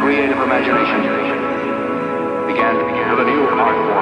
creative imagination began to with a new art form.